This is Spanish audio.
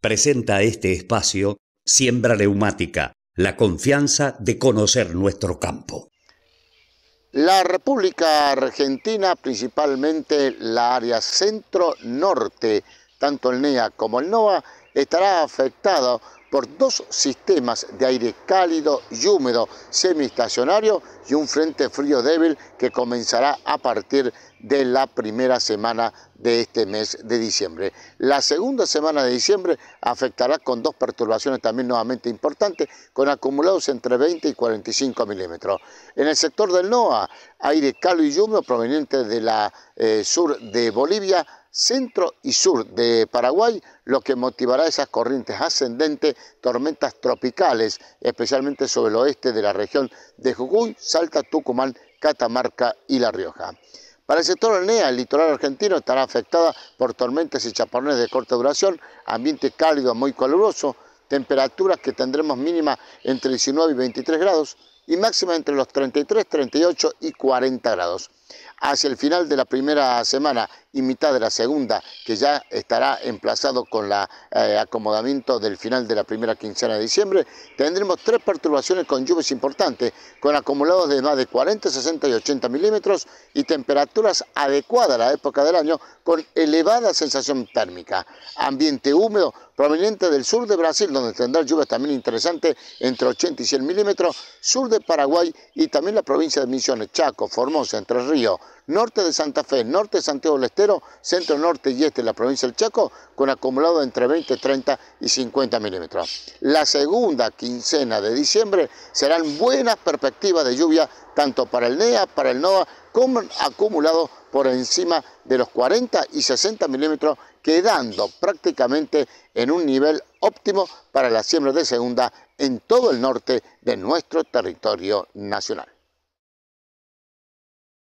presenta este espacio Siembra Neumática, la confianza de conocer nuestro campo. La República Argentina, principalmente la área centro-norte, tanto el NEA como el NOA, estará afectado por dos sistemas de aire cálido y húmedo semiestacionario y un frente frío débil que comenzará a partir de la primera semana de este mes de diciembre. La segunda semana de diciembre afectará con dos perturbaciones también nuevamente importantes, con acumulados entre 20 y 45 milímetros. En el sector del NOA, aire cálido y húmedo proveniente de la eh, sur de Bolivia, centro y sur de Paraguay, lo que motivará esas corrientes ascendentes, tormentas tropicales, especialmente sobre el oeste de la región de Jujuy, Salta, Tucumán, Catamarca y La Rioja. Para el sector del NEA, el litoral argentino estará afectada por tormentas y chaparrones de corta duración, ambiente cálido muy caluroso, temperaturas que tendremos mínima entre 19 y 23 grados y máxima entre los 33, 38 y 40 grados hacia el final de la primera semana y mitad de la segunda, que ya estará emplazado con el eh, acomodamiento del final de la primera quincena de diciembre, tendremos tres perturbaciones con lluvias importantes, con acumulados de más de 40, 60 y 80 milímetros y temperaturas adecuadas a la época del año con elevada sensación térmica. Ambiente húmedo proveniente del sur de Brasil, donde tendrá lluvias también interesantes entre 80 y 100 milímetros, de Paraguay y también la provincia de Misiones, Chaco, Formosa, Entre Ríos, norte de Santa Fe, norte de Santiago del Estero, centro, norte y este de la provincia del Chaco, con acumulado entre 20, 30 y 50 milímetros. La segunda quincena de diciembre serán buenas perspectivas de lluvia tanto para el NEA, para el NOA, como acumulado por encima de los 40 y 60 milímetros, quedando prácticamente en un nivel óptimo para la siembra de segunda en todo el norte de nuestro territorio nacional.